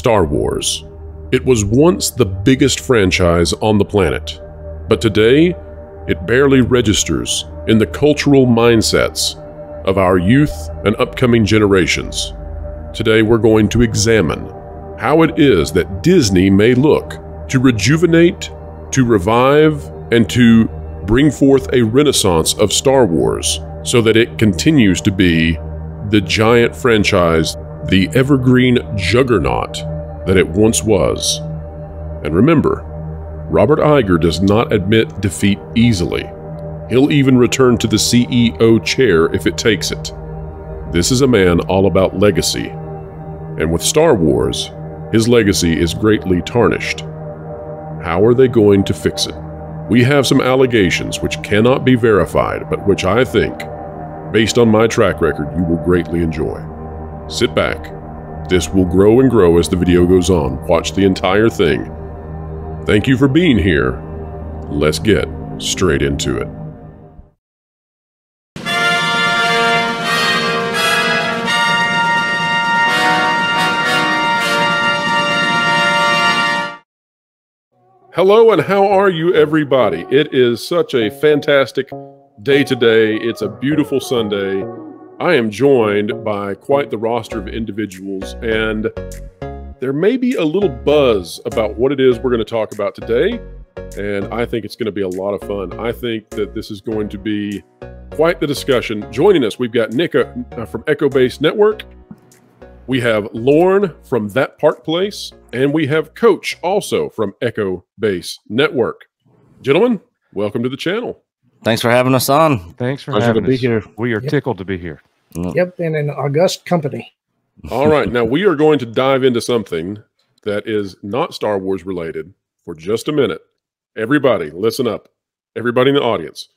Star Wars. It was once the biggest franchise on the planet, but today it barely registers in the cultural mindsets of our youth and upcoming generations. Today we're going to examine how it is that Disney may look to rejuvenate, to revive, and to bring forth a renaissance of Star Wars so that it continues to be the giant franchise, the evergreen juggernaut that it once was. And remember, Robert Iger does not admit defeat easily. He'll even return to the CEO chair if it takes it. This is a man all about legacy. And with Star Wars, his legacy is greatly tarnished. How are they going to fix it? We have some allegations which cannot be verified, but which I think, based on my track record, you will greatly enjoy. Sit back. This will grow and grow as the video goes on. Watch the entire thing. Thank you for being here. Let's get straight into it. Hello, and how are you, everybody? It is such a fantastic day today. It's a beautiful Sunday. I am joined by quite the roster of individuals, and there may be a little buzz about what it is we're going to talk about today. And I think it's going to be a lot of fun. I think that this is going to be quite the discussion. Joining us, we've got Nick uh, from Echo Base Network. We have Lorne from That Park Place, and we have Coach also from Echo Base Network. Gentlemen, welcome to the channel. Thanks for having us on. Thanks for Pleasure having to be here. We are Yep. tickled to be here. Yep, in an august company. All right, now we are going to dive into something that is not Star Wars related for just a minute. Everybody, listen up. Everybody in the audience.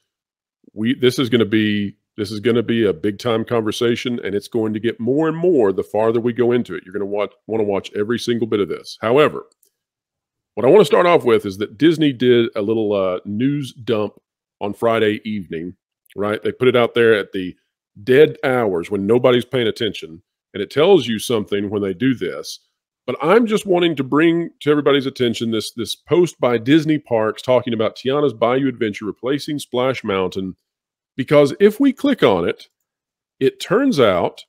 We this is going to be this is going to be a big time conversation and it's going to get more and more the farther we go into it. You're going to watch want to watch every single bit of this. However, what I want to start off with is that Disney did a little uh, news dump on Friday evening, right? They put it out there at the dead hours when nobody's paying attention and it tells you something when they do this. But I'm just wanting to bring to everybody's attention this this post by Disney Parks talking about Tiana's Bayou Adventure replacing Splash Mountain, because if we click on it, it turns out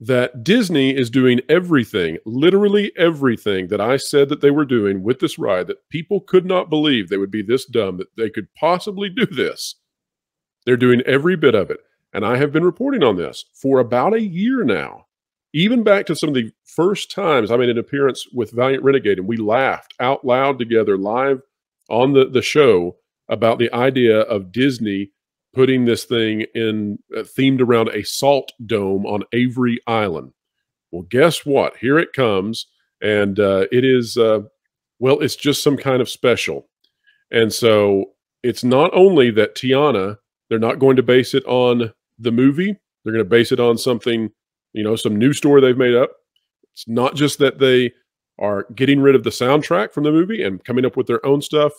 that Disney is doing everything, literally everything that I said that they were doing with this ride that people could not believe they would be this dumb that they could possibly do this. They're doing every bit of it. And I have been reporting on this for about a year now. Even back to some of the first times I made an appearance with Valiant Renegade, and we laughed out loud together live on the, the show about the idea of Disney putting this thing in uh, themed around a salt dome on Avery Island. Well, guess what? Here it comes. And uh, it is, uh, well, it's just some kind of special. And so it's not only that Tiana, they're not going to base it on the movie, they're going to base it on something, you know, some new story they've made up. It's not just that they are getting rid of the soundtrack from the movie and coming up with their own stuff,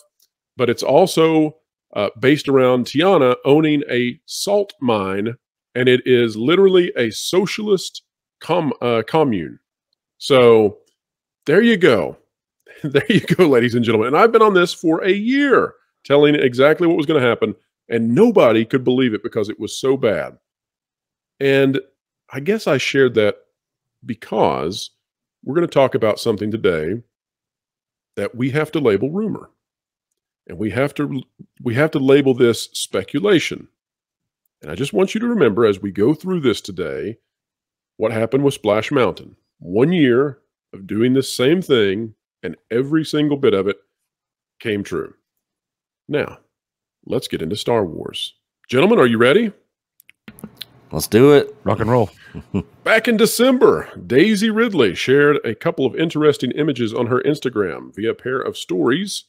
but it's also uh, based around Tiana owning a salt mine, and it is literally a socialist com- uh, commune. So there you go. there you go, ladies and gentlemen. And I've been on this for a year, telling exactly what was going to happen, and nobody could believe it because it was so bad. And I guess I shared that because we're going to talk about something today that we have to label rumor. And we have to we have to label this speculation. And i just want you to remember as we go through this today what happened with splash mountain. One year of doing the same thing and every single bit of it came true. Now let's get into star wars gentlemen are you ready Let's do it. Rock and roll. Back in December, Daisy Ridley shared a couple of interesting images on her Instagram via a pair of stories.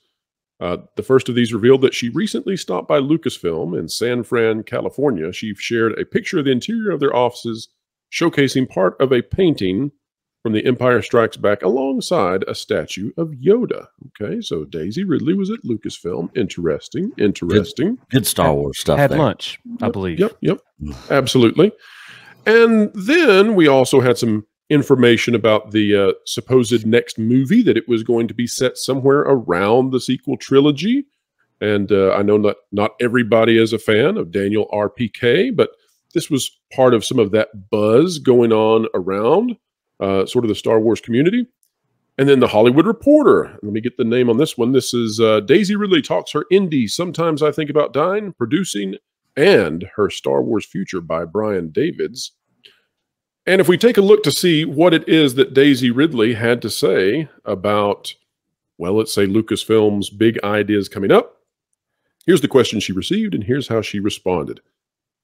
Uh, the first of these revealed that she recently stopped by Lucasfilm in San Fran, California. She shared a picture of the interior of their offices, showcasing part of a painting from The Empire Strikes Back alongside a statue of Yoda. Okay, so Daisy Ridley was at Lucasfilm. Interesting, interesting. Good Star Wars stuff. Had there. lunch, I believe. Yep, yep, absolutely. And then we also had some information about the uh, supposed next movie that it was going to be set somewhere around the sequel trilogy. And uh, I know not not everybody is a fan of Daniel RPK, but this was part of some of that buzz going on around uh, sort of the Star Wars community. And then the Hollywood Reporter. Let me get the name on this one. This is uh, Daisy Ridley talks her indie. Sometimes I think about dying, producing, and her Star Wars future by Brian Davids. And if we take a look to see what it is that Daisy Ridley had to say about, well, let's say Lucasfilm's big ideas coming up, here's the question she received, and here's how she responded.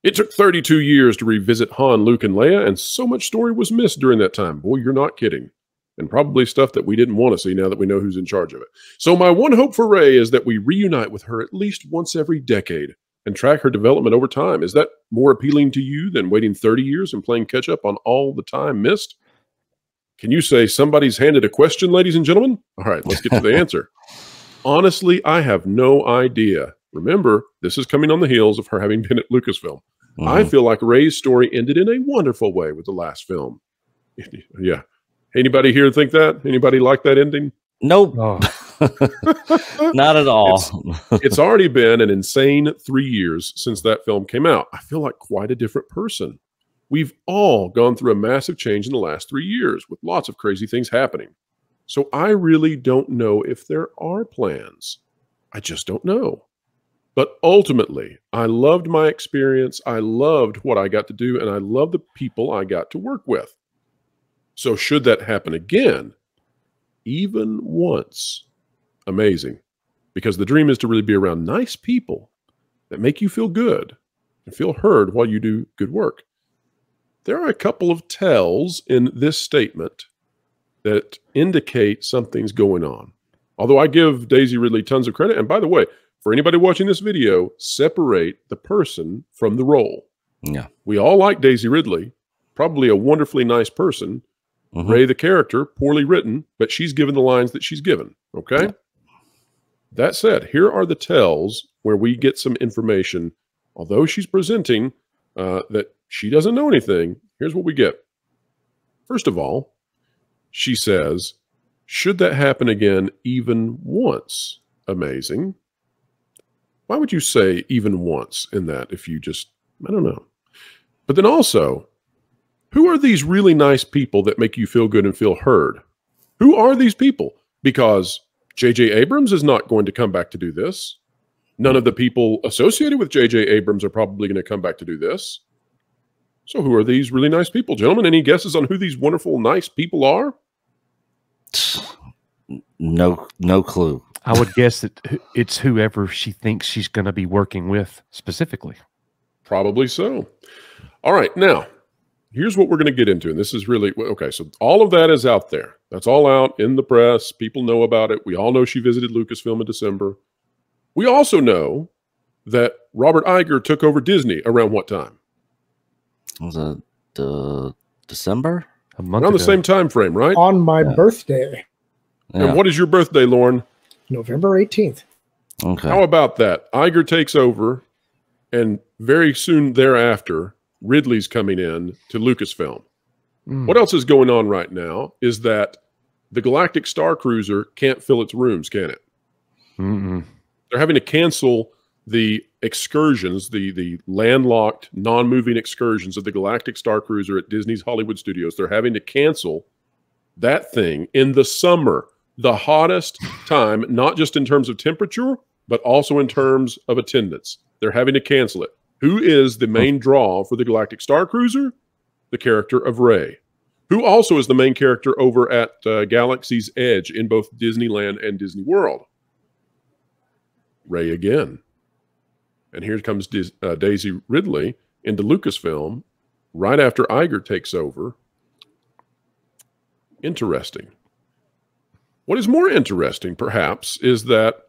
It took 32 years to revisit Han, Luke, and Leia, and so much story was missed during that time. Boy, you're not kidding and probably stuff that we didn't want to see now that we know who's in charge of it. So, my one hope for Rey is that we reunite with her at least once every decade and track her development over time. Is that more appealing to you than waiting 30 years and playing catch up on all the time missed? Can you say somebody's handed a question, ladies and gentlemen? All right, let's get to the answer. Honestly, I have no idea. Remember, this is coming on the heels of her having been at Lucasfilm. Mm-hmm. I feel like Rey's story ended in a wonderful way with the last film. yeah, Anybody here think that? Anybody like that ending? Nope. Oh. Not at all. It's, it's, already been an insane three years since that film came out. I feel like quite a different person. We've all gone through a massive change in the last three years with lots of crazy things happening. So I really don't know if there are plans. I just don't know. But ultimately, I loved my experience. I loved what I got to do, and I love the people I got to work with. So, should that happen again, even once, amazing. Because the dream is to really be around nice people that make you feel good and feel heard while you do good work. There are a couple of tells in this statement that indicate something's going on. Although I give Daisy Ridley tons of credit. And by the way, for anybody watching this video, separate the person from the role. Yeah. We all like Daisy Ridley, probably a wonderfully nice person, Mm-hmm. Rey, the character, poorly written, but she's given the lines that she's given. Okay. Yeah. That said, here are the tells where we get some information. Although she's presenting uh, that she doesn't know anything, here's what we get. First of all, she says, Should that happen again even once? Amazing. Why would you say even once in that if you just, I don't know. But then also, who are these really nice people that make you feel good and feel heard? Who are these people? Because J.J. Abrams is not going to come back to do this. None of the people associated with J.J. Abrams are probably going to come back to do this. So, who are these really nice people, gentlemen? Any guesses on who these wonderful, nice people are? No, no clue. I would guess that it's whoever she thinks she's going to be working with specifically. Probably so. All right, now here's what we're going to get into. And this is really okay. So all of that is out there. That's all out in the press. People know about it. We all know she visited Lucasfilm in December. We also know that Robert Iger took over Disney around what time? Was it uh, December? A month around ago. the same time frame, right? On my yeah. birthday. Yeah. And what is your birthday, Lorne? November 18th. Okay. How about that? Iger takes over, and very soon thereafter, Ridley's coming in to Lucasfilm. Mm. What else is going on right now is that the Galactic Star Cruiser can't fill its rooms, can it? Mm-mm. They're having to cancel the excursions, the the landlocked, non-moving excursions of the Galactic Star Cruiser at Disney's Hollywood Studios. They're having to cancel that thing in the summer, the hottest time, not just in terms of temperature, but also in terms of attendance. They're having to cancel it. Who is the main draw for the Galactic Star Cruiser? The character of Rey, who also is the main character over at uh, Galaxy's Edge in both Disneyland and Disney World. Rey again. And here comes Dis- uh, Daisy Ridley into Lucasfilm right after Iger takes over. Interesting. What is more interesting, perhaps, is that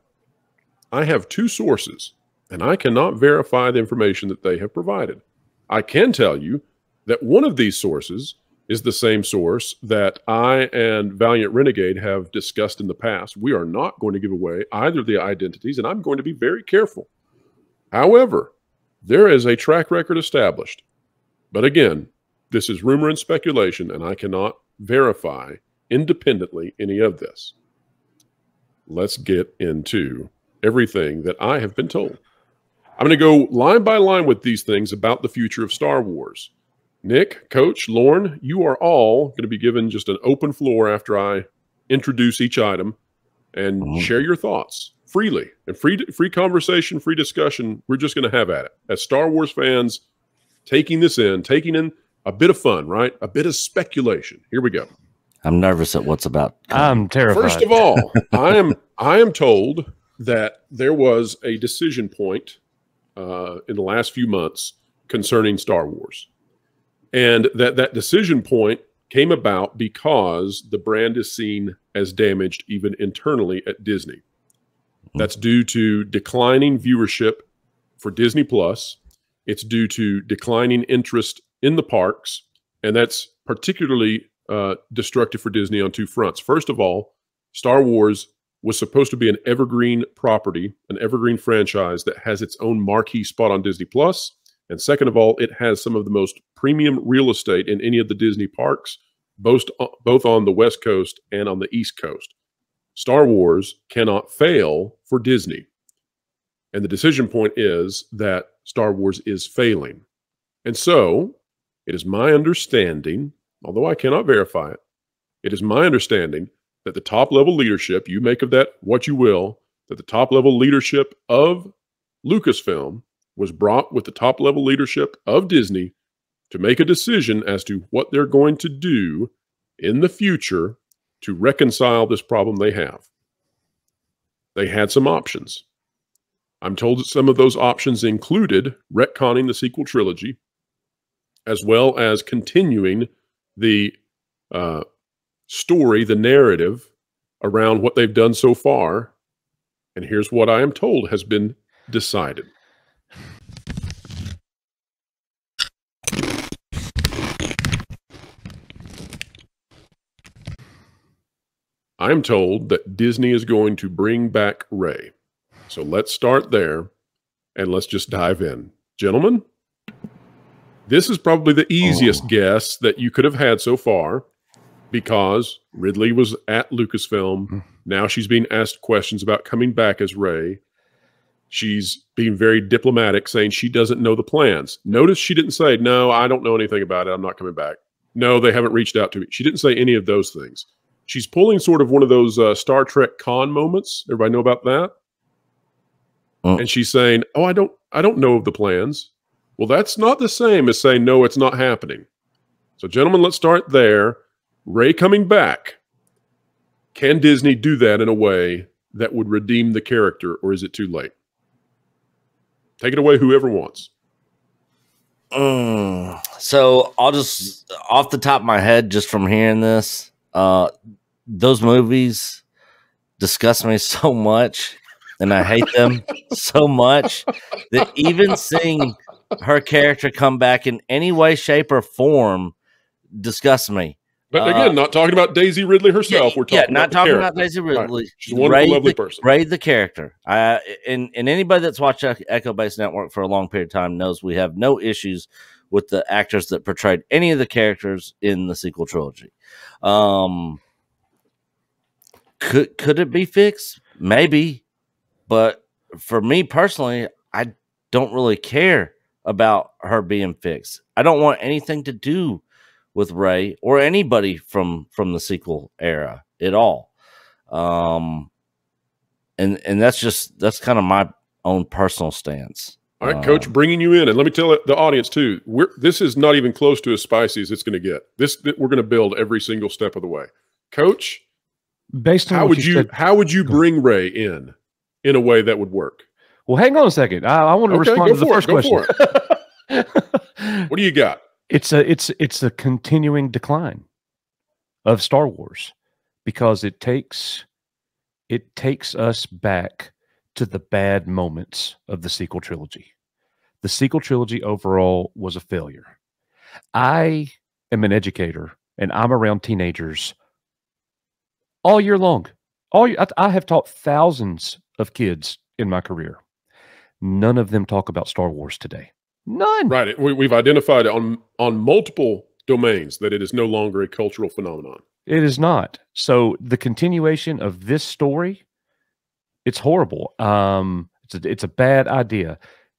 I have two sources and I cannot verify the information that they have provided. I can tell you that one of these sources is the same source that I and Valiant Renegade have discussed in the past. We are not going to give away either of the identities, and I'm going to be very careful. However, there is a track record established. But again, this is rumor and speculation, and I cannot verify independently any of this. Let's get into everything that I have been told. I'm going to go line by line with these things about the future of Star Wars. Nick, Coach, Lorne, you are all going to be given just an open floor after I introduce each item and Mhm. share your thoughts freely and free free conversation, free discussion. We're just going to have at it as Star Wars fans, taking this in, taking in a bit of fun, right? A bit of speculation. Here we go. I'm nervous at what's about. to come. I'm terrified. First of all, I am I am told that there was a decision point uh, in the last few months concerning Star Wars, and that that decision point came about because the brand is seen as damaged even internally at Disney. That's due to declining viewership for Disney Plus. It's due to declining interest in the parks, and that's particularly uh, destructive for Disney on two fronts. First of all, Star Wars was supposed to be an evergreen property, an evergreen franchise that has its own marquee spot on Disney Plus. And second of all, it has some of the most premium real estate in any of the Disney parks, both, both on the West Coast and on the East Coast. Star Wars cannot fail for Disney. And the decision point is that Star Wars is failing. And so it is my understanding, although I cannot verify it, it is my understanding that the top level leadership, you make of that what you will, that the top level leadership of Lucasfilm was brought with the top level leadership of Disney to make a decision as to what they're going to do in the future to reconcile this problem they have. They had some options. I'm told that some of those options included retconning the sequel trilogy, as well as continuing the uh, story, the narrative around what they've done so far. And here's what I am told has been decided. I am told that Disney is going to bring back Rey. So let's start there and let's just dive in. Gentlemen, this is probably the easiest Oh. guess that you could have had so far because Ridley was at Lucasfilm. Mm. Now she's being asked questions about coming back as Rey. She's being very diplomatic, saying she doesn't know the plans. Notice she didn't say, No, I don't know anything about it. I'm not coming back. No, they haven't reached out to me. She didn't say any of those things. She's pulling sort of one of those uh, Star Trek con moments. Everybody know about that? Mm. And she's saying, "Oh, I don't, I don't know of the plans." Well, that's not the same as saying, "No, it's not happening." So, gentlemen, let's start there. Rey coming back. Can Disney do that in a way that would redeem the character, or is it too late? Take it away, whoever wants. Mm, so I'll just off the top of my head, just from hearing this, uh, those movies disgust me so much, and I hate them so much that even seeing her character come back in any way, shape, or form disgusts me. But Uh, again, not talking about Daisy Ridley herself. We're talking yeah, about not the talking character. about Daisy Right. Ridley. She's a wonderful, Rey lovely the- person. Rey the character. I and and anybody that's watched Echo Base Network for a long period of time knows we have no issues with the actors that portrayed any of the characters in the sequel trilogy. Um, could could it be fixed? Maybe, but for me personally, I don't really care about her being fixed. I don't want anything to do with Rey or anybody from from the sequel era at all. Um, and and that's just that's kind of my own personal stance. All right, Coach, bringing you in, and let me tell the audience too. We're this is not even close to as spicy as it's going to get. This th- we're going to build every single step of the way. Coach, Based on how what would you said- how would you bring Rey in in a way that would work? Well, hang on a second. I, I want to Okay, respond to the for it, first question. What do you got? it's a it's it's a continuing decline of Star Wars because it takes it takes us back to the bad moments of the sequel trilogy. The sequel trilogy overall was a failure. I am an educator and I'm around teenagers all year long. All year, I, I have taught thousands of kids in my career. None of them talk about Star Wars today. None. Right, we, we've identified on on multiple domains that it is no longer a cultural phenomenon. It is not. So the continuation of this story, it's horrible. Um, it's a, it's a bad idea.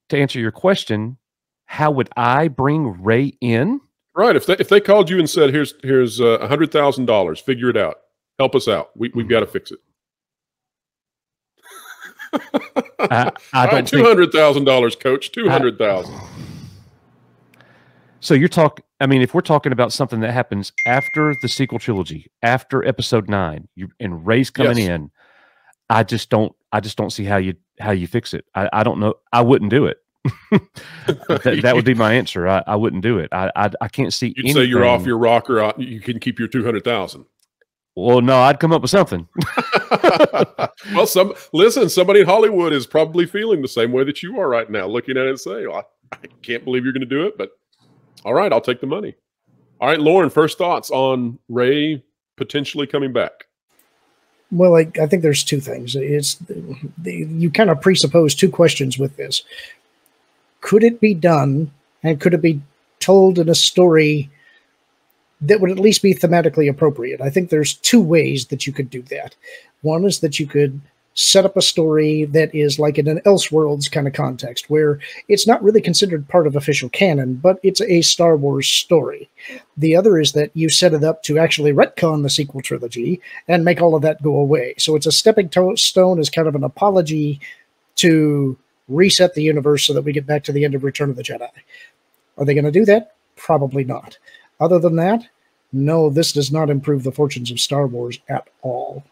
To answer your question, how would I bring Rey in? Right. If they if they called you and said, "Here's here's uh, a hundred thousand dollars, figure it out, help us out. We we've got to fix it." I, I don't right, two hundred thousand dollars, coach. Two hundred thousand. so. You're talking. I mean, if we're talking about something that happens after the sequel trilogy, after Episode Nine, you and Rey's coming Yes. in, I just don't. I just don't see how you how you fix it. I, I don't know. I wouldn't do it. that, that would be my answer. I, I wouldn't do it. I I, I can't see. You'd say you're off your rocker. uh, You can keep your two hundred thousand. Well, no, I'd come up with something. well, some listen. Somebody in Hollywood is probably feeling the same way that you are right now, looking at it and saying, well, I, "I can't believe you're going to do it." But all right, I'll take the money. All right, Lorne. First thoughts on Rey potentially coming back. Well, I, I think there's two things. It's the, the, you kind of presuppose two questions with this. Could it be done, and could it be told in a story that would at least be thematically appropriate? I think there's two ways that you could do that. One is that you could set up a story that is like in an Elseworlds kind of context, where it's not really considered part of official canon, but it's a Star Wars story. The other is that you set it up to actually retcon the sequel trilogy and make all of that go away. So it's a stepping stone as kind of an apology to reset the universe so that we get back to the end of Return of the Jedi. Are they going to do that? Probably not. Other than that, no, this does not improve the fortunes of Star Wars at all.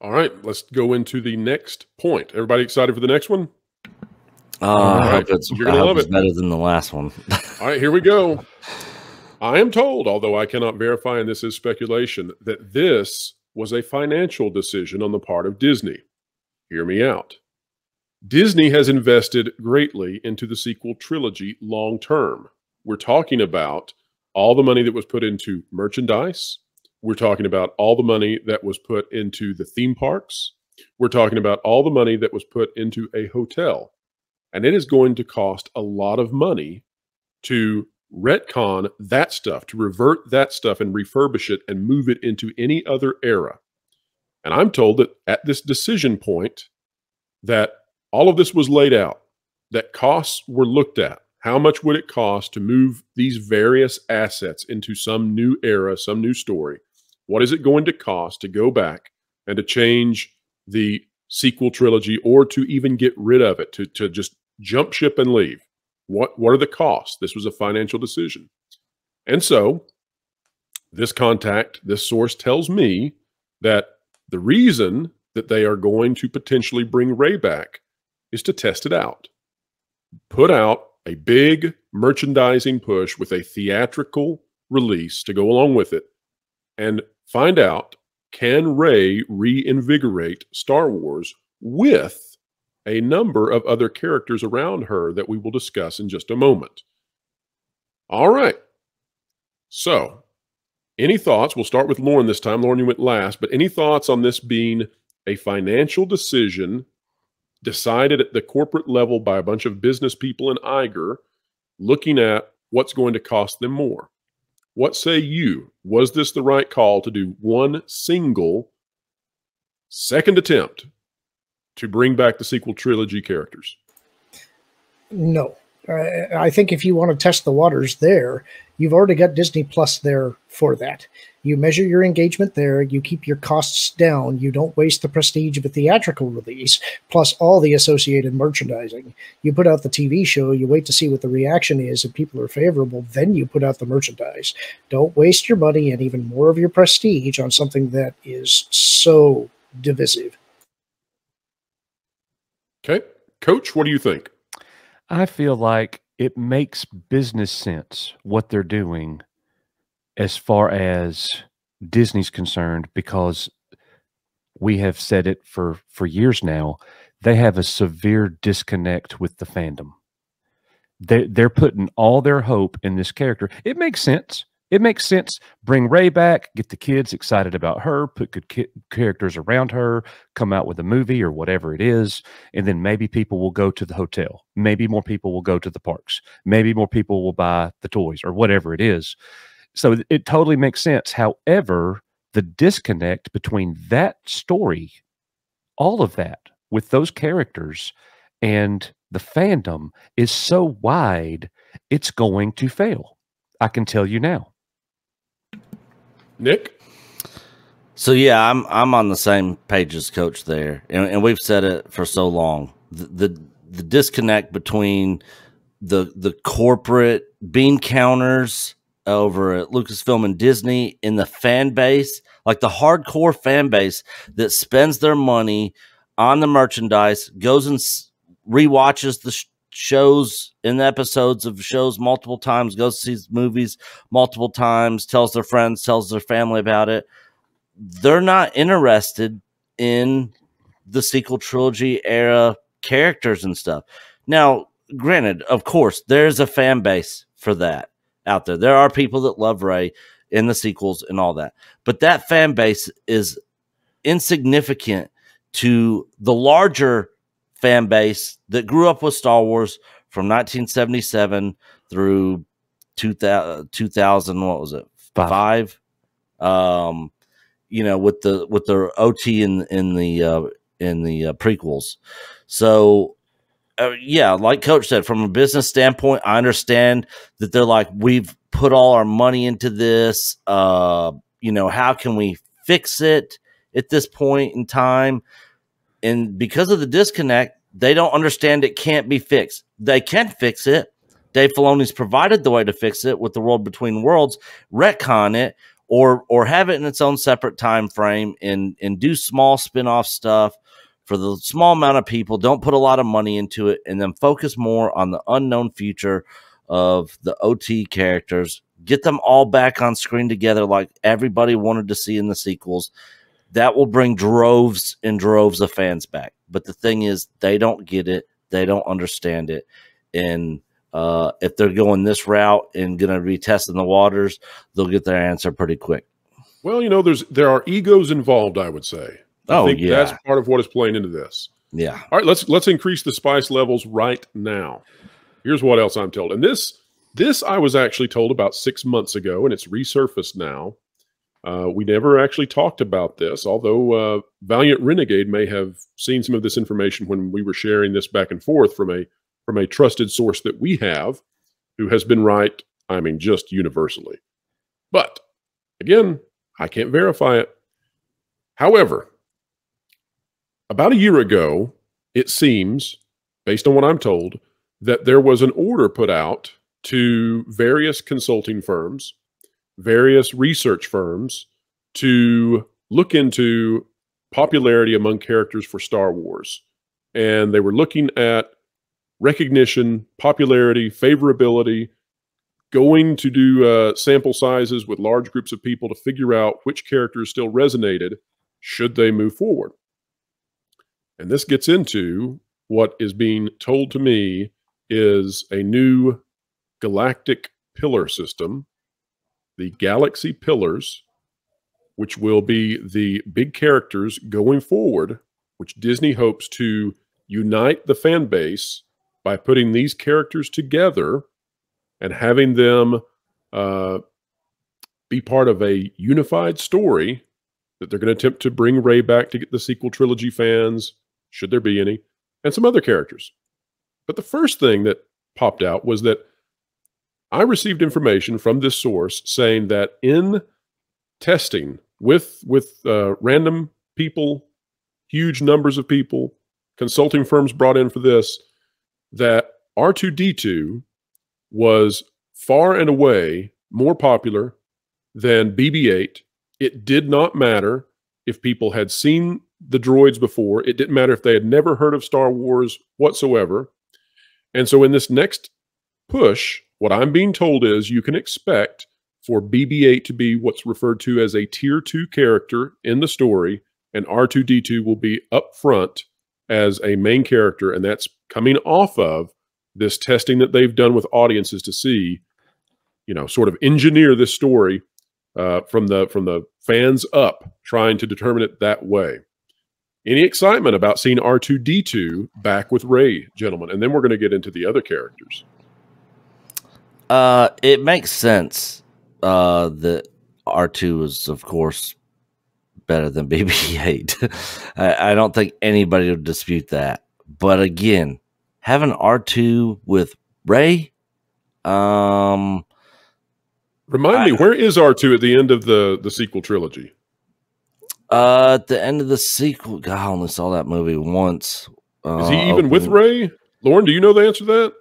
All right, let's go into the next point. Everybody excited for the next one? Oh, All I hope it's, You're I gonna hope love it's it. better than the last one. All right, here we go. I am told, although I cannot verify, and this is speculation, that this was a financial decision on the part of Disney. Hear me out. Disney has invested greatly into the sequel trilogy long term. We're talking about all the money that was put into merchandise. We're talking about all the money that was put into the theme parks. We're talking about all the money that was put into a hotel. And it is going to cost a lot of money to retcon that stuff, to revert that stuff and refurbish it and move it into any other era. And I'm told that at this decision point, that all of this was laid out, that costs were looked at. How much would it cost to move these various assets into some new era, some new story? What is it going to cost to go back and to change the sequel trilogy or to even get rid of it, to, to just jump ship and leave? What what are the costs? This was a financial decision. And so this contact, this source tells me that the reason that they are going to potentially bring Rey back is to test it out. Put out a big merchandising push with a theatrical release to go along with it and find out can Rey reinvigorate Star Wars with a number of other characters around her that we will discuss in just a moment. All right. So, any thoughts? We'll start with Lorne this time. Lorne, you went last, but any thoughts on this being a financial decision decided at the corporate level by a bunch of business people in Iger looking at what's going to cost them more? What say you? Was this the right call to do one single second attempt to bring back the sequel trilogy characters? No. I think if you want to test the waters there, you've already got Disney Plus there for that. You measure your engagement there, you keep your costs down, you don't waste the prestige of a theatrical release, plus all the associated merchandising. You put out the TV show, you wait to see what the reaction is. If people are favorable, then you put out the merchandise. Don't waste your money and even more of your prestige on something that is so divisive. Okay. Coach, what do you think? I feel like it makes business sense what they're doing as far as Disney's concerned because we have said it for for years now they have a severe disconnect with the fandom. They they're putting all their hope in this character. It makes sense It makes sense. Bring Rey back, get the kids excited about her, put good ki- characters around her, come out with a movie or whatever it is, and then maybe people will go to the hotel. Maybe more people will go to the parks. Maybe more people will buy the toys or whatever it is. So it- it totally makes sense. However, the disconnect between that story, all of that with those characters and the fandom is so wide, it's going to fail. I can tell you now. Nick, So yeah, I'm I'm on the same page as Coach there, and, and we've said it for so long. The, the the disconnect between the the corporate bean counters over at Lucasfilm and Disney in the fan base, like the hardcore fan base that spends their money on the merchandise, goes and rewatches the shows the episodes of shows multiple times, goes sees movies multiple times, tells their friends, tells their family about it they're not interested in the sequel trilogy era characters and stuff. Now, granted, of course, there's a fan base for that out there. There are people that love Rey in the sequels and all that. But that fan base is insignificant to the larger fan base that grew up with Star Wars from 1977 through 2000, 2000 what was it? Five. Five. Um you know, with the with the OT in in the uh, in the uh, prequels. So, uh, yeah, like Coach said, from a business standpoint, I understand that they're like, we've put all our money into this. Uh, you know, how can we fix it at this point in time? And because of the disconnect, they don't understand it can't be fixed. They can fix it. Dave Filoni's provided the way to fix it with the World Between Worlds. Retcon it, or or have it in its own separate time frame and and do small spin-off stuff for the small amount of people don't put a lot of money into it and then focus more on the unknown future of the ot characters get them all back on screen together like everybody wanted to see in the sequels that will bring droves and droves of fans back but the thing is they don't get it they don't understand it and uh, if they're going this route and going to be testing the waters, they'll get their answer pretty quick. well, you know, there's there are egos involved. I would say. I Oh, think yeah. that's part of what is playing into this. Yeah. All right, let's let's increase the spice levels right now. Here's what else I'm told, and this this I was actually told about six months ago, and it's resurfaced now. Uh, we never actually talked about this, although uh, Valiant Renegade may have seen some of this information when we were sharing this back and forth from a from a trusted source that we have, who has been right. I mean, just universally. But again, I can't verify it. However, about a year ago, it seems, based on what I'm told, that there was an order put out to various consulting firms, various research firms to look into popularity among characters for Star Wars. And they were looking at recognition, popularity, favorability, going to do uh, sample sizes with large groups of people to figure out which characters still resonated should they move forward. And this gets into what is being told to me is a new galactic pillar system, the Galaxy Pillars, which will be the big characters going forward, which Disney hopes to unite the fan base by putting these characters together and having them uh, be part of a unified story that they're going to attempt to bring Rey back to get the sequel trilogy fans, should there be any, and some other characters. But the first thing that popped out was that I received information from this source saying that in testing with with uh, random people, huge numbers of people, consulting firms brought in for this, that R2D2 was far and away more popular than BB 8. It did not matter if people had seen the droids before, it didn't matter if they had never heard of Star Wars whatsoever. And so, in this next push, what I'm being told is you can expect for BB 8 to be what's referred to as a tier two character in the story, and R2D2 will be up front as a main character. And that's coming off of this testing that they've done with audiences to see you know, sort of engineer this story uh, from the from the fans up, trying to determine it that way. Any excitement about seeing R two D two back with Rey, gentlemen? And then we're going to get into the other characters. Uh, it makes sense. Uh, that R two is of course better than BB eight. I, I don't think anybody would dispute that. But again, having R two with Rey, um, Remind me, where is R two at the end of the the sequel trilogy? uh, at the end of the sequel, God, I only saw that movie once. Is he Uh, even with Rey? Lorne, do you know the answer to that?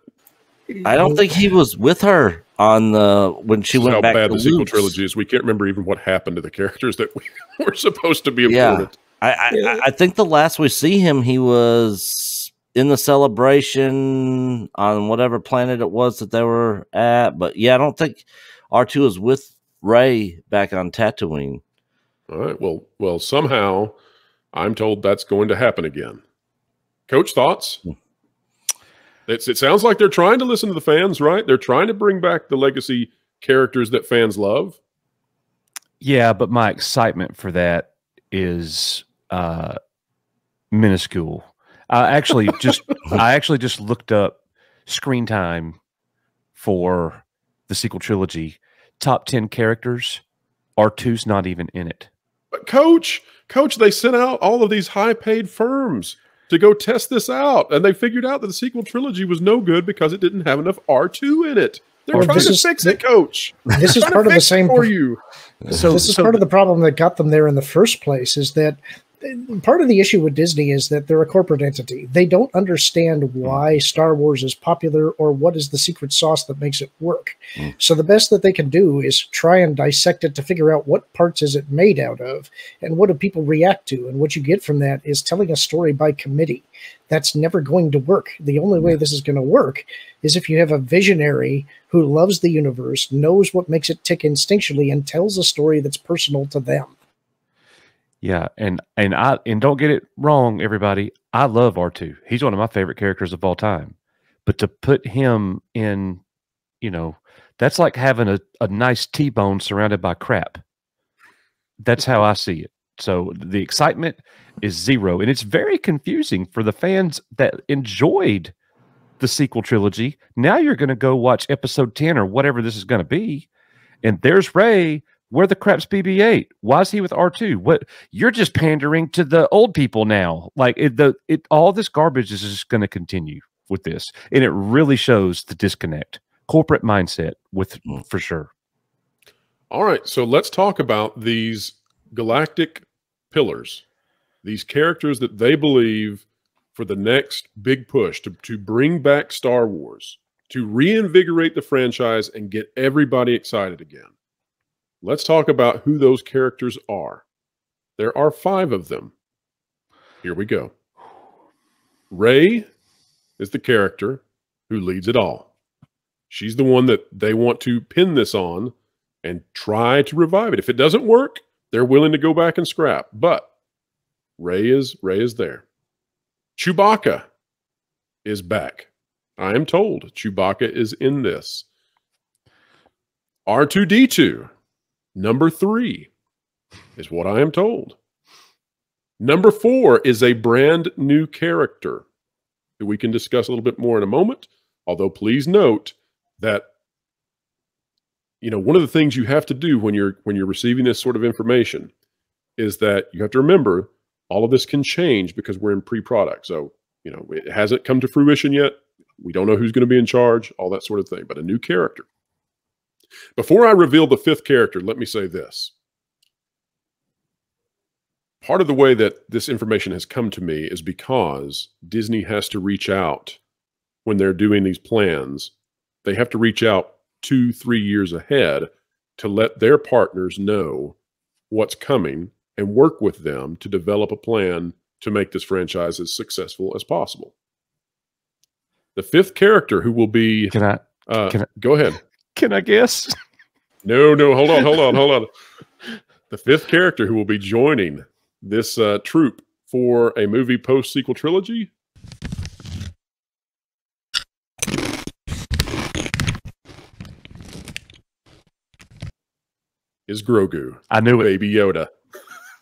I don't think he was with her on the when she This is went how back bad to the sequel Luke's. trilogy is. We can't remember even what happened to the characters that we were supposed to be Yeah. I, I, Yeah. I think the last we see him, he was in the celebration on whatever planet it was that they were at. But yeah, I don't think R two is with Rey back on Tatooine. All right. Well, well, somehow I'm told that's going to happen again. Coach, thoughts? Hmm. It's, it sounds like they're trying to listen to the fans, right? They're trying to bring back the legacy characters that fans love. Yeah, but my excitement for that is uh minuscule. I actually just I actually just looked up screen time for the sequel trilogy. Top 10 characters. R2's not even in it. But coach, coach, they sent out all of these high-paid firms to go test this out, and they figured out that the sequel trilogy was no good because it didn't have enough R2 in it. They're Well, trying to is- fix it, coach. This is part of the same for you. So this is so part of the problem that got them there in the first place is that part of the issue with Disney is that they're a corporate entity. They don't understand why Star Wars is popular or what is the secret sauce that makes it work. Mm. So the best that they can do is try and dissect it to figure out what parts is it made out of and what do people react to and what you get from that is telling a story by committee. That's never going to work. The only way this is going to work is if you have a visionary who loves the universe, knows what makes it tick instinctually, and tells a story that's personal to them. Yeah, and and I and don't get it wrong, everybody. I love R two. He's one of my favorite characters of all time. But to put him in, you know, that's like having a, a nice T bone surrounded by crap. That's how I see it. So the excitement is zero, and it's very confusing for the fans that enjoyed the sequel trilogy. Now you're going to go watch episode ten or whatever this is going to be, and there's Rey. Where the crap's BB-8? Why is he with R2? What you're just pandering to the old people now. Like it, the it all this garbage is just going to continue with this, and it really shows the disconnect, corporate mindset with Mm. for sure. All right, so let's talk about these galactic pillars, these characters that they believe for the next big push to, to bring back Star Wars, to reinvigorate the franchise and get everybody excited again. Let's talk about who those characters are. There are five of them. Here we go. Rey is the character who leads it all. She's the one that they want to pin this on and try to revive it. If it doesn't work, they're willing to go back and scrap. But Rey is Rey is there. Chewbacca is back. I am told Chewbacca is in this. R2D2, number three, is what I am told. Number four is a brand new character that we can discuss a little bit more in a moment. Although, please note that you know one of the things you have to do when you're when you're receiving this sort of information is that you have to remember all of this can change because we're in pre-product so you know it hasn't come to fruition yet we don't know who's going to be in charge all that sort of thing but a new character before i reveal the fifth character let me say this part of the way that this information has come to me is because disney has to reach out when they're doing these plans they have to reach out two, three years ahead to let their partners know what's coming and work with them to develop a plan to make this franchise as successful as possible. The fifth character who will be, Can I uh, can I- go ahead. Can I guess? No, no, hold on, hold on, hold on. The fifth character who will be joining this uh, troop for a movie post sequel trilogy. is Grogu, I knew it. Baby Yoda.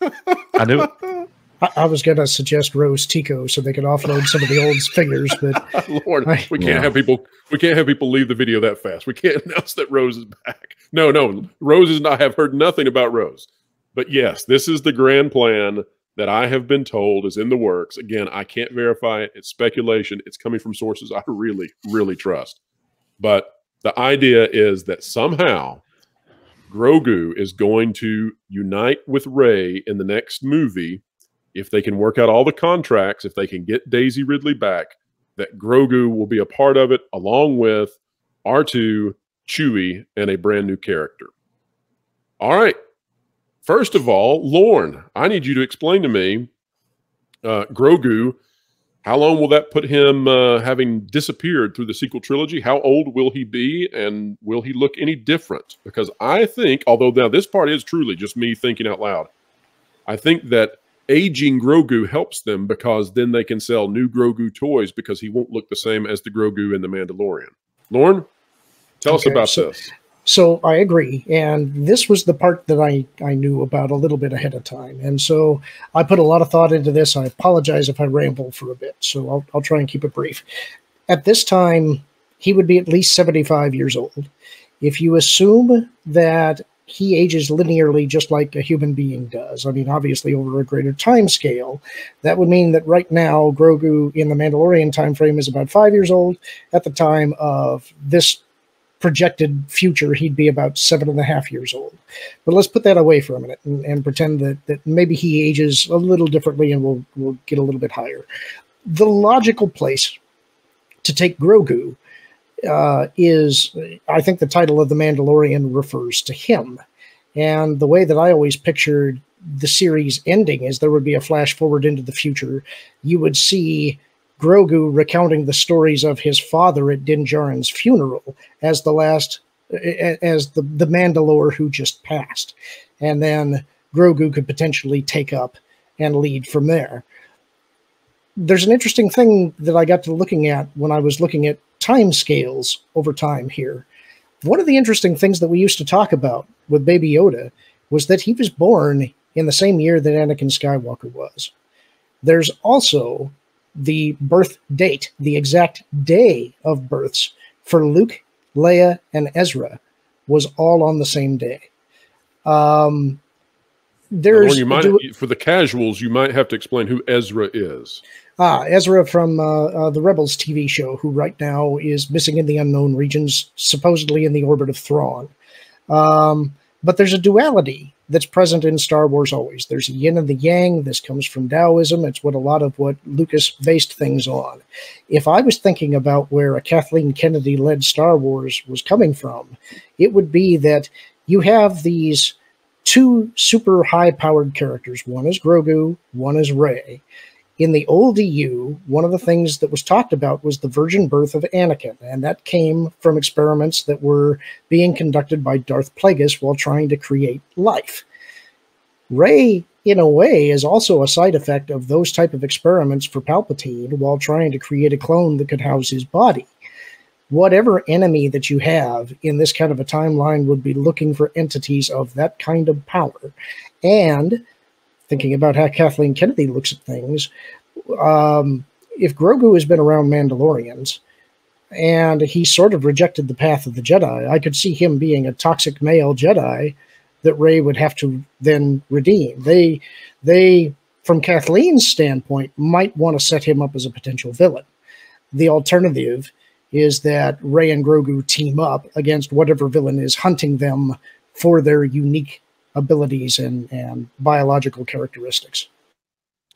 I knew it. I, I was going to suggest Rose Tico so they could offload some of the old figures, but Lord, I- we can't Yeah. have people. We can't have people leave the video that fast. We can't announce that Rose is back. No, no, Rose is not. I have heard nothing about Rose, but yes, this is the grand plan that I have been told is in the works. Again, I can't verify it. It's speculation. It's coming from sources I really, really trust. But the idea is that somehow Grogu is going to unite with Rey in the next movie. If they can work out all the contracts, if they can get Daisy Ridley back, that Grogu will be a part of it, along with R2, Chewie, and a brand new character. All right. First of all, Lorne, I need you to explain to me uh, Grogu. How long will that put him uh, having disappeared through the sequel trilogy? How old will he be? And will he look any different? Because I think, although now this part is truly just me thinking out loud, I think that aging Grogu helps them because then they can sell new Grogu toys because he won't look the same as the Grogu in The Mandalorian. Lorne, tell us about so- this. So I agree, and this was the part that I I knew about a little bit ahead of time, and so I put a lot of thought into this. I apologize if I ramble for a bit, so I'll I'll try and keep it brief. At this time, he would be at least seventy five years old. If you assume that he ages linearly just like a human being does, I mean, obviously over a greater time scale, that would mean that right now Grogu in the Mandalorian time frame is about five years old. At the time of this projected future, he'd be about seven and a half years old. But let's put that away for a minute and, and pretend that, that maybe he ages a little differently and we'll, we'll get a little bit higher. The logical place to take Grogu uh, is, I think the title of The Mandalorian refers to him. And the way that I always pictured the series ending is there would be a flash forward into the future. You would see Grogu recounting the stories of his father at Din Djarin's funeral as the last, as the, the Mandalore who just passed. And then Grogu could potentially take up and lead from there. There's an interesting thing that I got to looking at when I was looking at time scales over time here. One of the interesting things that we used to talk about with Baby Yoda was that he was born in the same year that Anakin Skywalker was. There's also the birth date, the exact day of births for Luke, Leia, and Ezra was all on the same day. Um, there's you might, do- for the casuals, you might have to explain who Ezra is. Ah, Ezra from uh, uh, the Rebels TV show, who right now is missing in the unknown regions, supposedly in the orbit of Thrawn. Um, but there's a duality that's present in Star Wars always. There's a yin and the yang. This comes from Taoism. It's what a lot of what Lucas based things on. If I was thinking about where a Kathleen Kennedy led Star Wars was coming from, it would be that you have these two super high powered characters. One is Grogu, one is Rey in the old EU, one of the things that was talked about was the virgin birth of Anakin, and that came from experiments that were being conducted by Darth Plagueis while trying to create life. Rey, in a way, is also a side effect of those type of experiments for Palpatine while trying to create a clone that could house his body. Whatever enemy that you have in this kind of a timeline would be looking for entities of that kind of power. And thinking about how Kathleen Kennedy looks at things, um, if Grogu has been around Mandalorians and he sort of rejected the path of the Jedi, I could see him being a toxic male Jedi that Rey would have to then redeem. They, they, from Kathleen's standpoint, might want to set him up as a potential villain. The alternative is that Rey and Grogu team up against whatever villain is hunting them for their unique abilities and, and biological characteristics.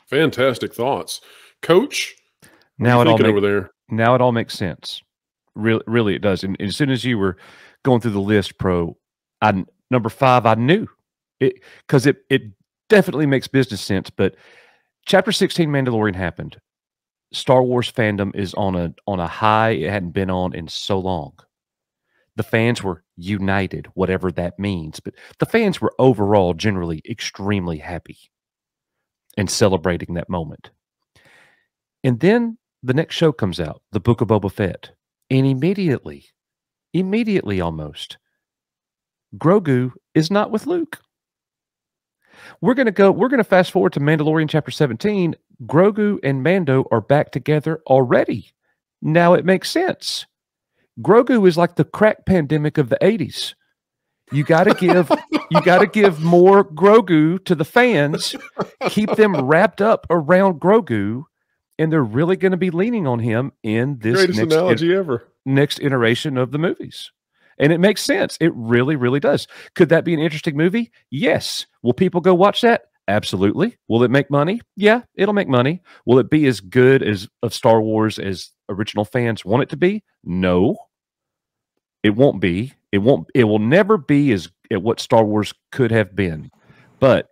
Fantastic thoughts, Coach. Now it What are you all make- over there. now it all makes sense. Really, really, it does. And, and as soon as you were going through the list, pro, I number five, I knew it because it it definitely makes business sense. But chapter sixteen, Mandalorian happened. Star Wars fandom is on a on a high it hadn't been on in so long. The fans were united, whatever that means. But the fans were overall generally extremely happy and celebrating that moment. And then the next show comes out, The Book of Boba Fett. And immediately, immediately almost, Grogu is not with Luke. We're going to go, we're going to fast forward to Mandalorian chapter 17. Grogu and Mando are back together already. Now it makes sense. Grogu is like the crack pandemic of the 80s. You got to give you got to give more Grogu to the fans. Keep them wrapped up around Grogu and they're really going to be leaning on him in this Greatest next, analogy ever. next iteration of the movies. And it makes sense. It really, really does. Could that be an interesting movie? Yes. Will people go watch that? Absolutely. Will it make money? Yeah, it'll make money. Will it be as good as of Star Wars as original fans want it to be? No. It won't be. It won't it will never be as at what Star Wars could have been. But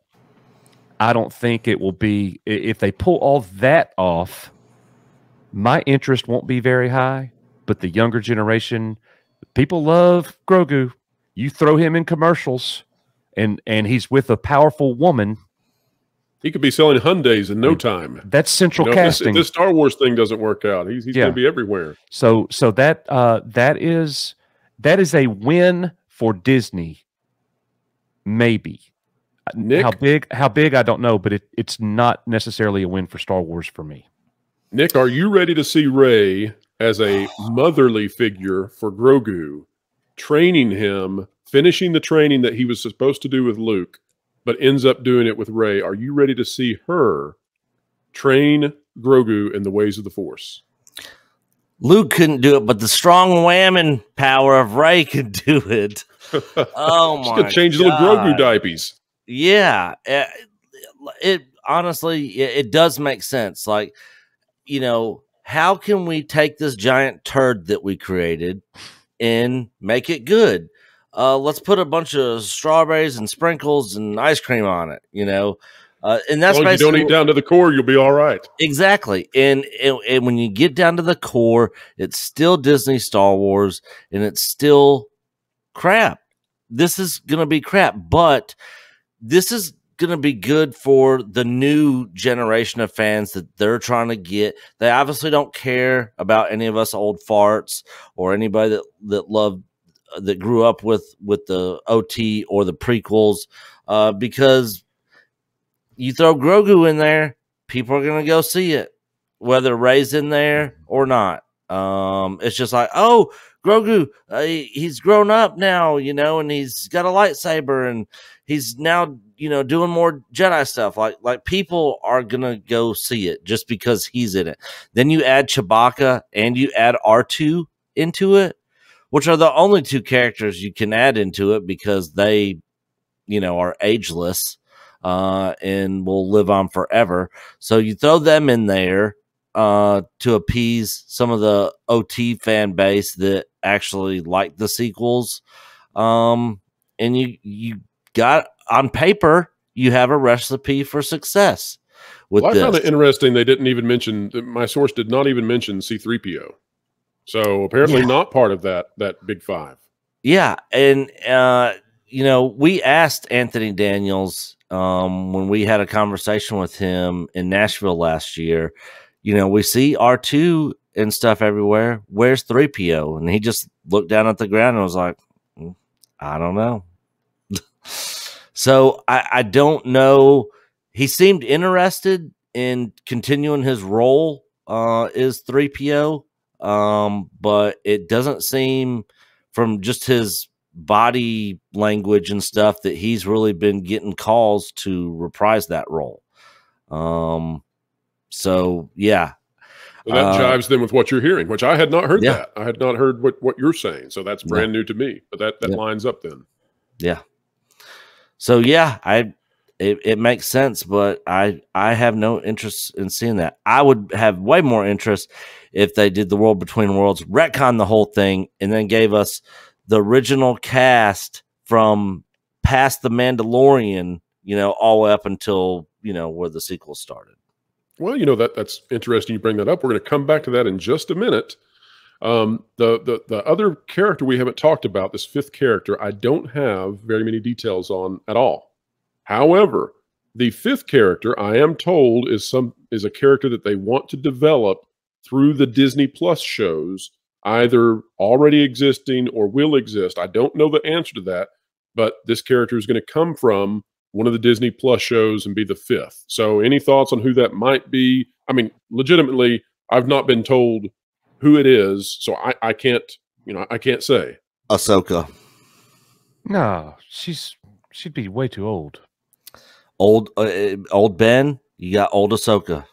I don't think it will be if they pull all that off, my interest won't be very high, but the younger generation people love Grogu. You throw him in commercials and and he's with a powerful woman. He could be selling Hyundais in no time. That's central You know, if this, this Star Wars thing doesn't work out, he's, he's Yeah. going to be everywhere. So so that uh that is that is a win for Disney. Maybe. Nick? How big how big I don't know, but it, it's not necessarily a win for Star Wars for me. Nick, are you ready to see Rey as a motherly figure for Grogu, training him, finishing the training that he was supposed to do with Luke, but ends up doing it with Rey? Are you ready to see her train Grogu in the ways of the Force? Luke couldn't do it, but the strong whamming power of Rey could do it. Oh my! gonna change little Grogu diapers. Yeah, it, it honestly it, it does make sense. Like, you know, how can we take this giant turd that we created and make it good? Uh, let's put a bunch of strawberries and sprinkles and ice cream on it. You know, uh, and that's long you don't eat down to the core, you'll be all right. Exactly. And, and and when you get down to the core, it's still Disney Star Wars and it's still crap. This is going to be crap, but this is going to be good for the new generation of fans that they're trying to get. They obviously don't care about any of us old farts or anybody that that love that grew up with with the OT or the prequels uh, because you throw Grogu in there, people are gonna go see it, whether Rey's in there or not. Um, it's just like, oh, Grogu, uh, he- he's grown up now, you know, and he's got a lightsaber, and he's now, you know, doing more Jedi stuff. Like, like people are gonna go see it just because he's in it. Then you add Chewbacca and you add R two into it, which are the only two characters you can add into it because they, you know, are ageless uh, and will live on forever. So you throw them in there uh, to appease some of the OT fan base that actually like the sequels, um, and you you got on paper you have a recipe for success with Well, I found it interesting. They didn't even mention. My source did not even mention C-3PO. So apparently Yeah. not part of that that big five. Yeah, and uh, you know, we asked Anthony Daniels um, when we had a conversation with him in Nashville last year. You know, we see R two and stuff everywhere. Where's three PO? And he just looked down at the ground and was like, "Mm, "I don't know." so I, I don't know. He seemed interested in continuing his role uh, is three PO, um, but it doesn't seem from just his body language and stuff that he's really been getting calls to reprise that role. Um, so yeah, So that Uh, jives then with what you're hearing, which I had not heard Yeah. that. I had not heard what, what you're saying. So that's Yeah. brand new to me. But that, that Yeah. lines up then. yeah. So yeah, I it, it makes sense, but I I have no interest in seeing that. I would have way more interest if they did the World Between Worlds, retcon the whole thing, and then gave us the original cast from past the Mandalorian, you know, all up until you know where the sequel started. Well, you know that that's interesting. You bring that up. We're going to come back to that in just a minute. Um, the the the other character we haven't talked about, this fifth character, I don't have very many details on at all. However, the fifth character, I am told, is some is a character that they want to develop through the Disney Plus shows, either already existing or will exist. I don't know the answer to that, but this character is going to come from one of the Disney Plus shows and be the fifth. So, any thoughts on who that might be? I mean, legitimately, I've not been told who it is, so I, I can't, you know, I can't say. Ahsoka. No, she's she'd be way too old. Old uh, uh, old Ben, you got old Ahsoka.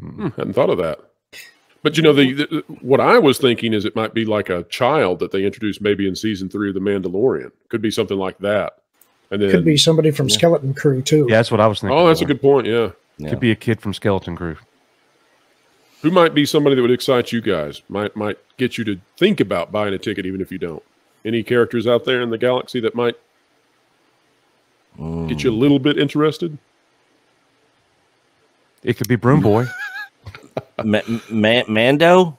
Hmm, hadn't thought of that. But you know, the, the what I was thinking is it might be like a child that they introduced maybe in season three of The Mandalorian. Could be something like that. And then Could be somebody from Yeah. Skeleton Crew too. Yeah, that's what I was thinking. Oh, that's a good point. Yeah. Yeah. Could be a kid from Skeleton Crew. Who might be somebody that would excite you guys? Might might get you to think about buying a ticket even if you don't. Any characters out there in the galaxy that might get you a Mm. little bit interested? It could be Broom Boy. Ma- Ma- Mando.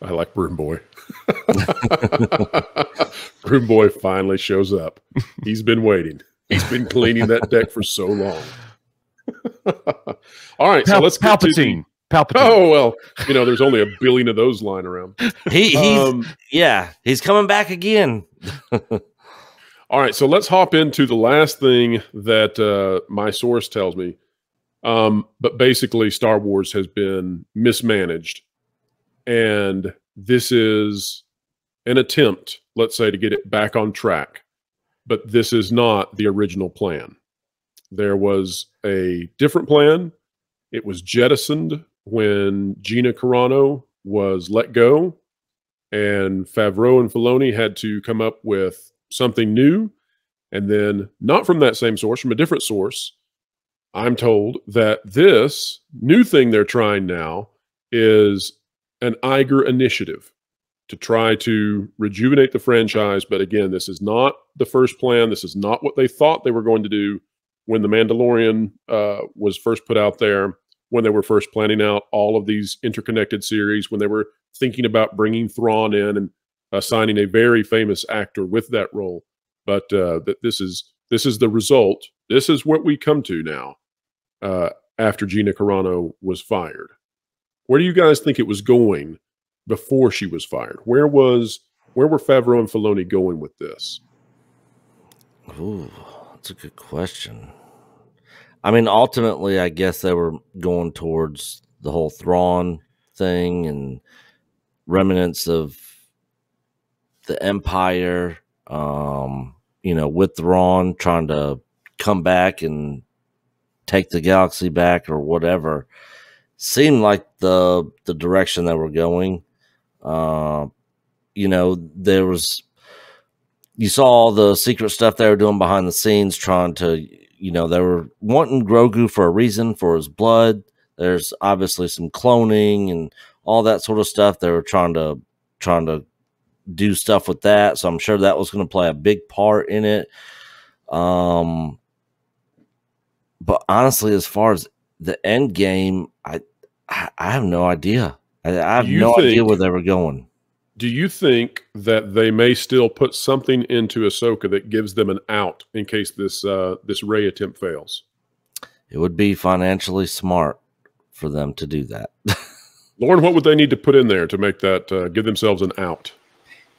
I like Broom Boy. Broom Boy finally shows up. He's been waiting. He's been cleaning that deck for so long. All right, so let's get to the- Palpatine. Palpatine. Oh well, you know, there's only a billion of those lying around. He he's Um, yeah, he's coming back again. all right, so let's hop into the last thing that uh, my source tells me. Um, but basically, Star Wars has been mismanaged, and this is an attempt, let's say, to get it back on track. But this is not the original plan. There was a different plan. It was jettisoned when Gina Carano was let go, and Favreau and Filoni had to come up with something new. And then, not from that same source, from a different source, I'm told that this new thing they're trying now is an Iger initiative to try to rejuvenate the franchise. But again, this is not the first plan. This is not what they thought they were going to do when The Mandalorian uh, was first put out there, when they were first planning out all of these interconnected series, when they were thinking about bringing Thrawn in and assigning a very famous actor with that role. But uh, that this is this is the result. This is what we come to now uh, after Gina Carano was fired. Where do you guys think it was going before she was fired? Where was where were Favreau and Filoni going with this? Ooh, that's a good question. I mean, ultimately, I guess they were going towards the whole Thrawn thing and remnants of the Empire. Um, you know, with Thrawn trying to come back and take the galaxy back or whatever. Seemed like the the direction that we're going. Uh, you know, there was you saw all the secret stuff they were doing behind the scenes, trying to, you know, they were wanting Grogu for a reason for his blood. There's obviously some cloning and all that sort of stuff. They were trying to trying to do stuff with that. So I'm sure that was going to play a big part in it. Um, but honestly, as far as the end game, I I, I have no idea. I, I have You no idea where they were going. Do you think that they may still put something into Ahsoka that gives them an out in case this uh, this Rey attempt fails? It would be financially smart for them to do that. Lorne, what would they need to put in there to make that uh, give themselves an out?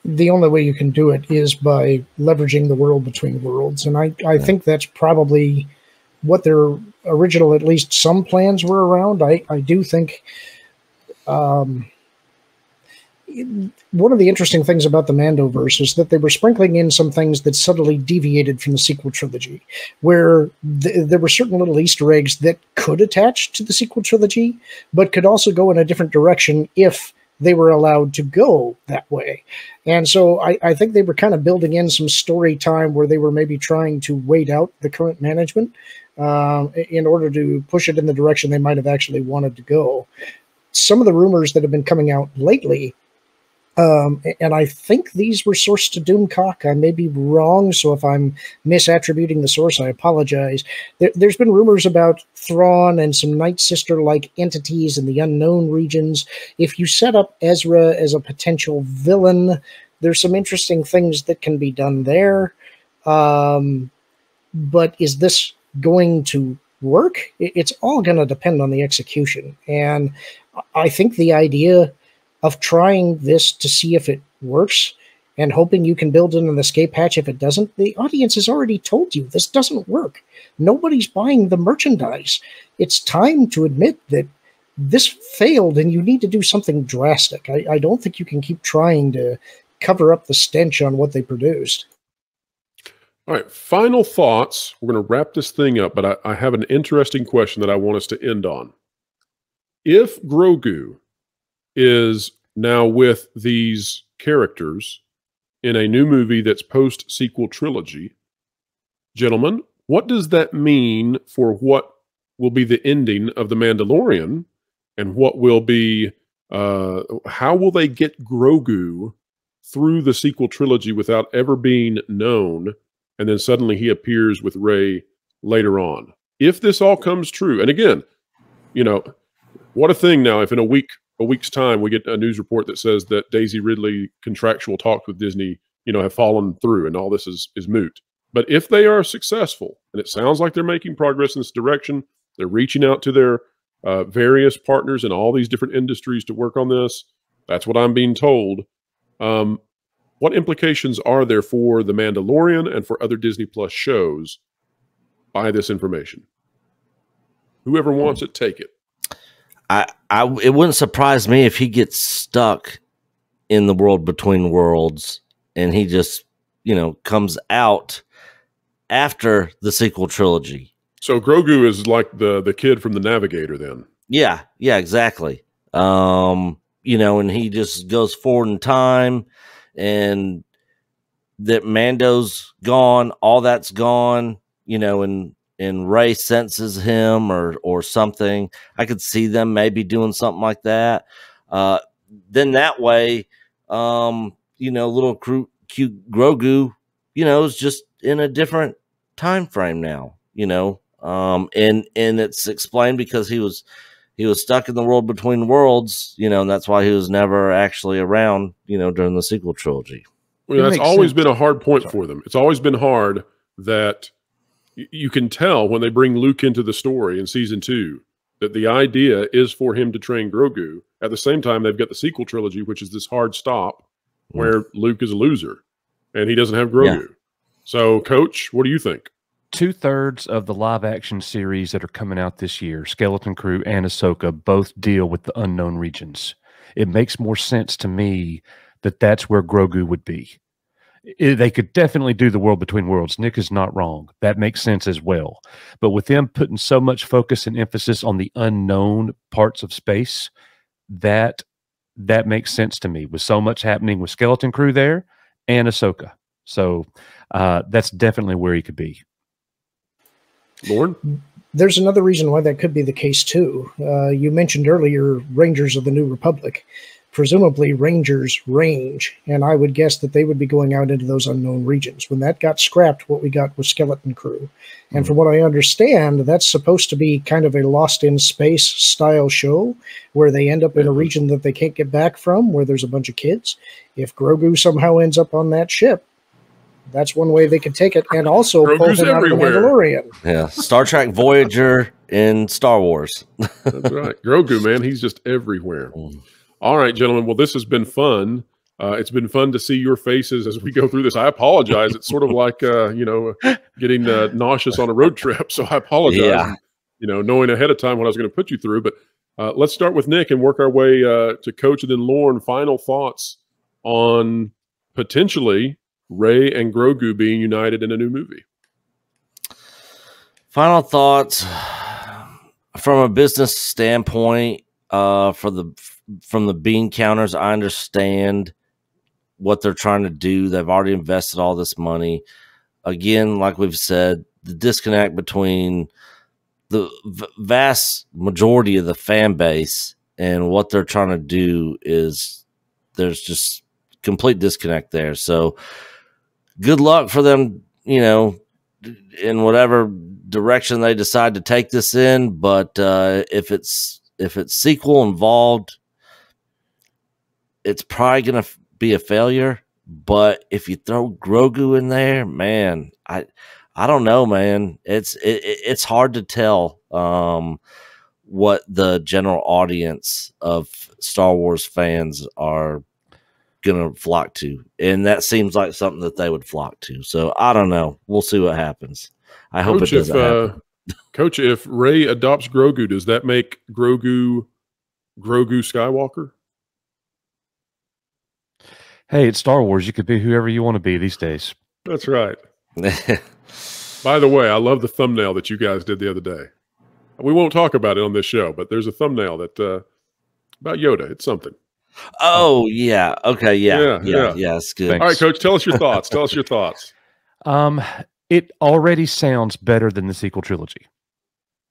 the only way you can do it is by leveraging the world between worlds. And I, I think that's probably what their original, at least some plans were around. I, I do think um, one of the interesting things about the Mandoverse is that they were sprinkling in some things that subtly deviated from the sequel trilogy, where th- there were certain little Easter eggs that could attach to the sequel trilogy, but could also go in a different direction if they were allowed to go that way. And so I, I think they were kind of building in some story time where they were maybe trying to wait out the current management um, in order to push it in the direction they might have actually wanted to go. Some of the rumors that have been coming out lately, um, and I think these were sourced to Doomcock. I may be wrong, so if I'm misattributing the source, I apologize. There, there's been rumors about Thrawn and some Night Sister like entities in the unknown regions if you set up Ezra as a potential villain, there's some interesting things that can be done there. Um, but is this going to work? It's all going to depend on the execution. And I think the idea of trying this to see if it works and hoping you can build in an escape hatch if it doesn't, the audience has already told you this doesn't work. Nobody's buying the merchandise. It's time to admit that this failed and you need to do something drastic. I, I don't think you can keep trying to cover up the stench on what they produced. All right, final thoughts. We're going to wrap this thing up, but I, I have an interesting question that I want us to end on. If Grogu is now with these characters in a new movie that's post sequel trilogy, gentlemen, what does that mean for what will be the ending of The Mandalorian and what will be, uh, how will they get Grogu through the sequel trilogy without ever being known? And then suddenly he appears with Rey later on. If this all comes true, and again, you know, what a thing now if in a week a week's time we get a news report that says that Daisy Ridley contractual talks with Disney, you know, have fallen through and all this is is moot. But if they are successful, and it sounds like they're making progress in this direction, they're reaching out to their uh, various partners in all these different industries to work on this. That's what I'm being told. Um, what implications are there for The Mandalorian and for other Disney Plus shows by this information? Whoever wants it, take it. I, I, it wouldn't surprise me if he gets stuck in the world between worlds and he just, you know, comes out after the sequel trilogy. So Grogu is like the the kid from the Navigator, then. Yeah, yeah, exactly. Um, you know, and he just goes forward in time, and that Mando's gone, all that's gone. You know, and and Rey senses him or or something. I could see them maybe doing something like that. Uh, then that way, um, you know, little cute Grogu, you know, is just in a different time frame now. You know, um, and and it's explained because he was he was stuck in the world between worlds. You know, and that's why he was never actually around. You know, during the sequel trilogy. Well, that's always sense. been a hard point Sorry. for them. It's always been hard that you can tell when they bring Luke into the story in season two that the idea is for him to train Grogu. At the same time, they've got the sequel trilogy, which is this hard stop mm. where Luke is a loser and he doesn't have Grogu. Yeah. So, Coach, what do you think? Two thirds of the live action series that are coming out this year, Skeleton Crew and Ahsoka, both deal with the unknown regions. It makes more sense to me that that's where Grogu would be it, they could definitely do the world between worlds. Nick is not wrong. That makes sense as well. But with them putting so much focus and emphasis on the unknown parts of space, that that makes sense to me. With so much happening with Skeleton Crew there and Ahsoka, so uh, that's definitely where he could be. Lorne, there's another reason why that could be the case too. Uh, you mentioned earlier Rangers of the New Republic presumably rangers range, and I would guess that they would be going out into those unknown regions. When that got scrapped, what we got was Skeleton Crew. And mm from what I understand, that's supposed to be kind of a lost in space style show where they end up in a region that they can't get back from, where there's a bunch of kids. If Grogu somehow ends up on that ship, that's one way they could take it, and also pull him the Mandalorian. Yeah, Star Trek Voyager in Star Wars. that's right, Grogu, man, he's just everywhere. Mm. All right, gentlemen. Well, this has been fun. Uh, it's been fun to see your faces as we go through this. I apologize. It's sort of like uh, you know getting uh, nauseous on a road trip, so I apologize. Yeah. You know, knowing ahead of time what I was going to put you through. But uh, let's start with Nick and work our way uh, to Coach and then Lorne. Final thoughts on potentially Rey and Grogu being united in a new movie. Final thoughts from a business standpoint uh, for the from the bean counters, I understand what they're trying to do. They've already invested all this money. Again, like we've said, the disconnect between the vast majority of the fan base and what they're trying to do is there's just complete disconnect there. So good luck for them, you know, in whatever direction they decide to take this in. But uh, if it's if it's sequel involved, it's probably going to be a failure. But if you throw Grogu in there, man, I I don't know, man. It's it, it's hard to tell um, what the general audience of Star Wars fans are gonna flock to, and that seems like something that they would flock to. So I don't know. We'll see what happens. I hope Coach, it doesn't if, happen. uh, Coach, if Rey adopts Grogu, does that make Grogu Grogu Skywalker? Hey, it's Star Wars. You could be whoever you want to be these days. That's right. By the way, I love the thumbnail that you guys did the other day. We won't talk about it on this show, but there's a thumbnail that uh, about Yoda. It's something. Oh yeah. Okay. Yeah. Yeah, Yeah. yeah. Yeah. it's good. Thanks. All right, Coach, tell us your thoughts. tell us your thoughts. Um, it already sounds better than the sequel trilogy.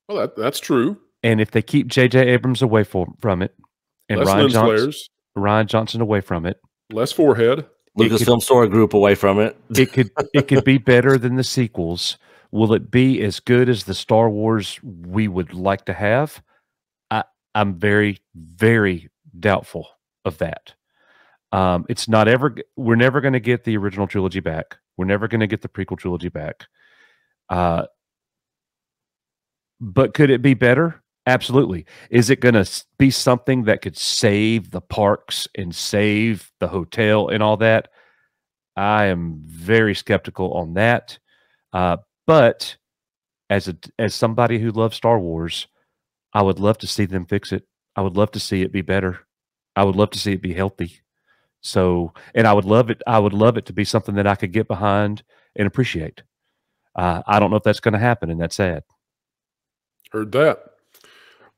Well, that, that's true. And if they keep J.J. Abrams away from, from it and Less Rian lens Johnson, flares, Rian Johnson away from it, less forehead. Lucasfilm Story Group away from it. it could it could be better than the sequels. Will it be as good as the Star Wars we would like to have? I I'm very very doubtful of that. Um, it's not ever. We're never going to get the original trilogy back. We're never going to get the prequel trilogy back. Uh, but could it be better? Absolutely. Is it going to be something that could save the parks and save the hotel and all that? I am very skeptical on that. Uh, but as a as somebody who loves Star Wars, I would love to see them fix it. I would love to see it be better. I would love to see it be healthy. So, and I would love it. I would love it to be something that I could get behind and appreciate. Uh, I don't know if that's going to happen, and that's sad. Heard that.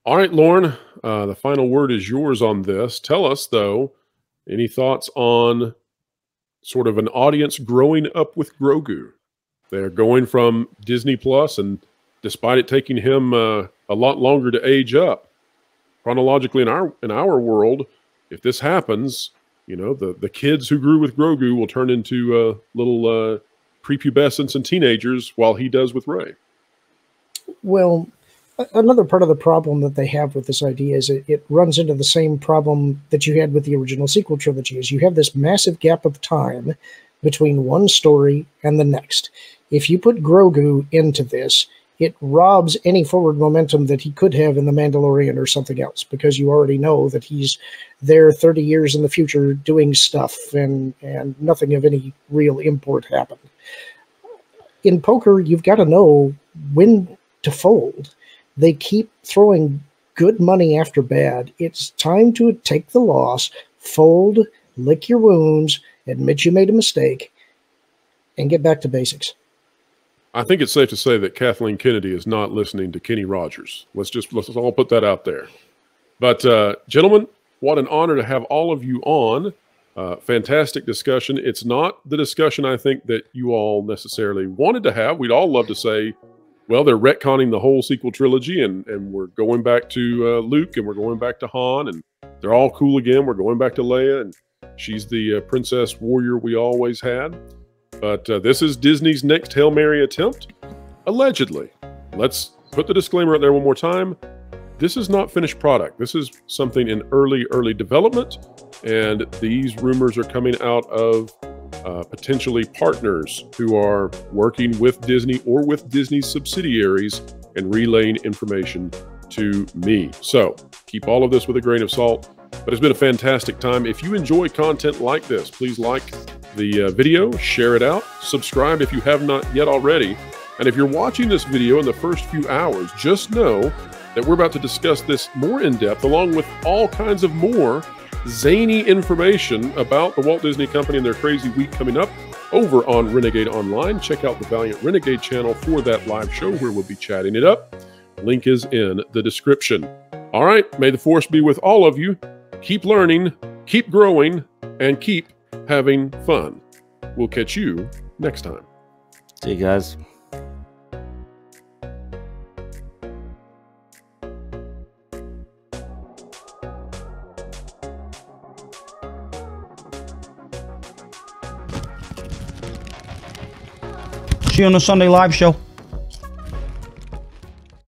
All right, Lorne, uh, the final word is yours on this. Tell us, though, any thoughts on sort of an audience growing up with Grogu? They're going from Disney Plus, and despite it taking him uh, a lot longer to age up, chronologically in our in our world, if this happens, you know the the kids who grew with Grogu will turn into uh, little uh, prepubescents and teenagers, while he does with Rey. Well, another part of the problem that they have with this idea is it, it runs into the same problem that you had with the original sequel trilogy is you have this massive gap of time between one story and the next. If you put Grogu into this, it robs any forward momentum that he could have in The Mandalorian or something else because you already know that he's there 30 years in the future doing stuff and, and nothing of any real import happened. In poker, you've got to know when to fold. They keep throwing good money after bad. It's time to take the loss, fold, lick your wounds, admit you made a mistake, and get back to basics. I think it's safe to say that Kathleen Kennedy is not listening to Kenny Rogers. Let's just let's all put that out there. But uh, gentlemen, what an honor to have all of you on. Uh, fantastic discussion. It's not the discussion I think that you all necessarily wanted to have. We'd all love to say, well, they're retconning the whole sequel trilogy, and and we're going back to uh, Luke, and we're going back to Han, and they're all cool again. We're going back to Leia, and she's the uh, princess warrior we always had. But uh, this is Disney's next Hail Mary attempt, allegedly. Let's put the disclaimer out there one more time. This is not finished product. This is something in early, early development. And these rumors are coming out of uh, potentially partners who are working with Disney or with Disney's subsidiaries and relaying information to me. So keep all of this with a grain of salt. But it's been a fantastic time. If you enjoy content like this, please like the uh, video, share it out, subscribe if you have not yet already. And if you're watching this video in the first few hours, just know that we're about to discuss this more in depth, along with all kinds of more zany information about the Walt Disney Company and their crazy week coming up over on Renegade Online. Check out the Valiant Renegade channel for that live show where we'll be chatting it up. Link is in the description. All right, may the force be with all of you. Keep learning, keep growing, and keep having fun. We'll catch you next time. See you guys. See you on the Sunday live show.